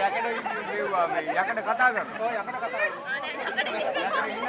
ಯಾಕಡೆ ಕಥಾಗರು ಯಾಕಡೆ ಕಥಾಗರು ಯಾಕಡೆ ಇಲ್ಲ